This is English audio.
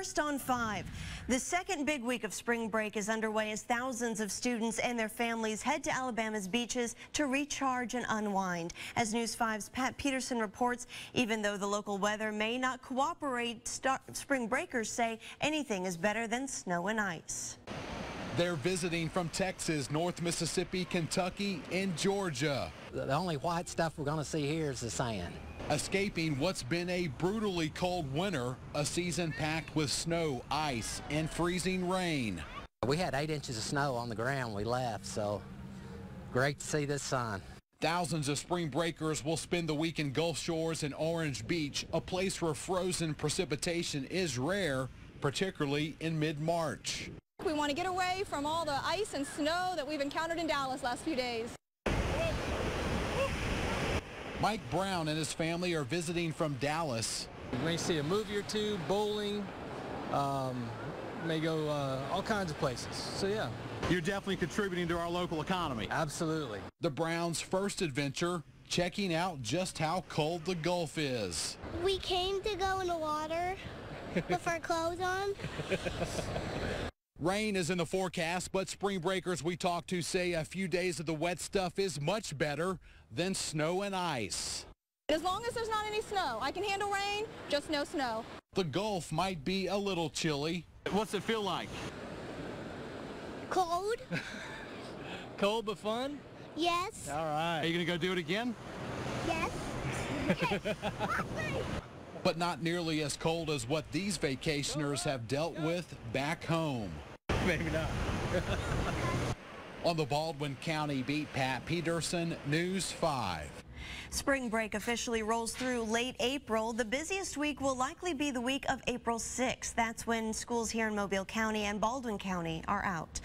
First on 5. The second big week of spring break is underway as thousands of students and their families head to Alabama's beaches to recharge and unwind. As News 5's Pat Peterson reports, even though the local weather may not cooperate, spring breakers say anything is better than snow and ice. They're visiting from Texas, North Mississippi, Kentucky, and Georgia. The only white stuff we're going to see here is the sand. Escaping what's been a brutally cold winter, a season packed with snow, ice, and freezing rain. We had eight inches of snow on the ground we left, so great to see this sun. Thousands of spring breakers will spend the week in Gulf Shores and Orange Beach, a place where frozen precipitation is rare, particularly in mid-March. We want to get away from all the ice and snow that we've encountered in Dallas last few days. Mike Brown and his family are visiting from Dallas. You may see a movie or two, bowling, um, may go uh, all kinds of places. So yeah. You're definitely contributing to our local economy. Absolutely. The Browns' first adventure, checking out just how cold the Gulf is. We came to go in the water with our clothes on. Rain is in the forecast, but spring breakers we talked to say a few days of the wet stuff is much better than snow and ice. As long as there's not any snow, I can handle rain, just no snow. The Gulf might be a little chilly. What's it feel like? Cold. Cold but fun? Yes. All right. Are you going to go do it again? Yes. but not nearly as cold as what these vacationers have dealt with back home. Maybe not. On the Baldwin County beat, Pat Peterson, News 5. Spring break officially rolls through late April. The busiest week will likely be the week of April 6th. That's when schools here in Mobile County and Baldwin County are out.